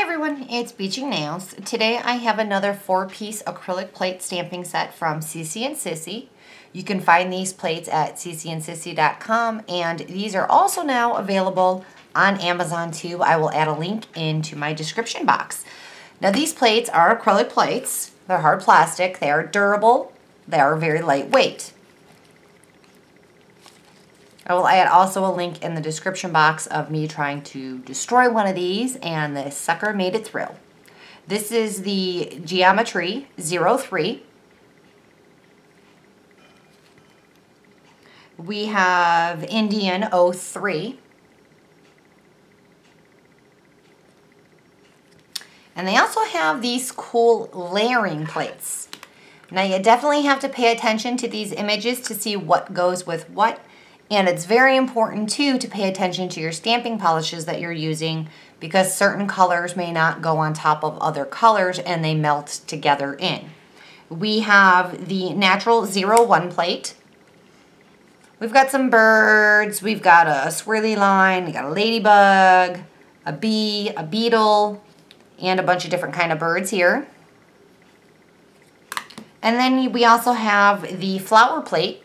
Hi everyone, it's Beaching Nails. Today I have another four-piece acrylic plate stamping set from CICI and SISI. You can find these plates at ccandsissy.com and these are also now available on Amazon too. I will add a link into my description box. Now these plates are acrylic plates. They're hard plastic. They are durable. They are very lightweight. I will add also a link in the description box of me trying to destroy one of these and the sucker made it through. This is the Geometry 03. We have Indian 03. And they also have these cool layering plates. Now you definitely have to pay attention to these images to see what goes with what and it's very important too to pay attention to your stamping polishes that you're using because certain colors may not go on top of other colors and they melt together in. We have the natural 01 plate. We've got some birds, we've got a swirly line, we got a ladybug, a bee, a beetle, and a bunch of different kind of birds here. And then we also have the flower plate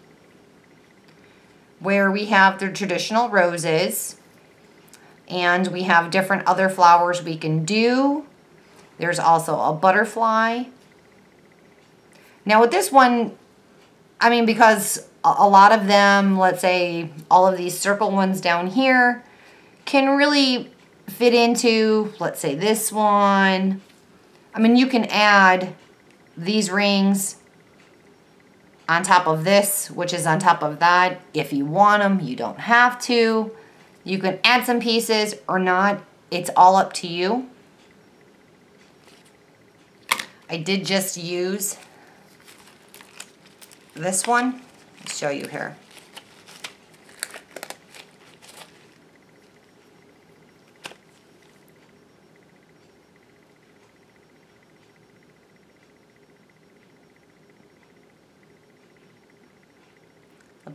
where we have the traditional roses and we have different other flowers we can do. There's also a butterfly. Now with this one, I mean, because a lot of them, let's say all of these circle ones down here, can really fit into, let's say this one. I mean, you can add these rings on top of this, which is on top of that. If you want them, you don't have to. You can add some pieces or not. It's all up to you. I did just use this one. I'll show you here.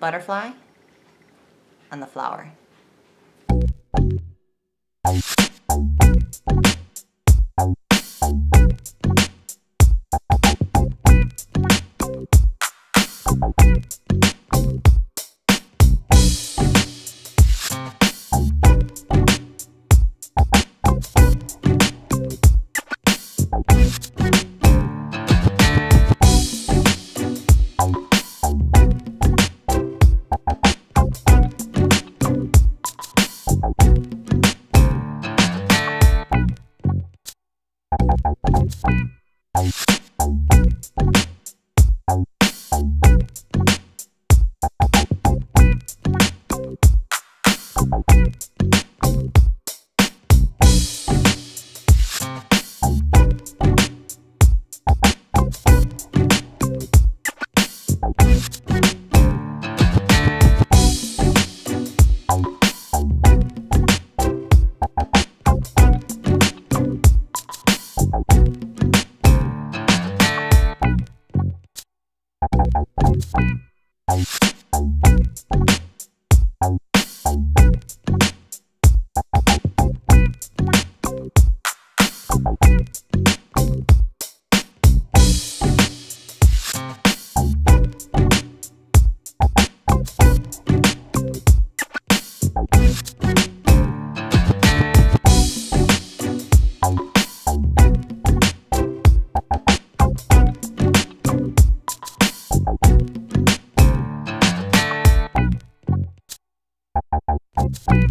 Butterfly, and the flower. Bye. Bye.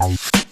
Outro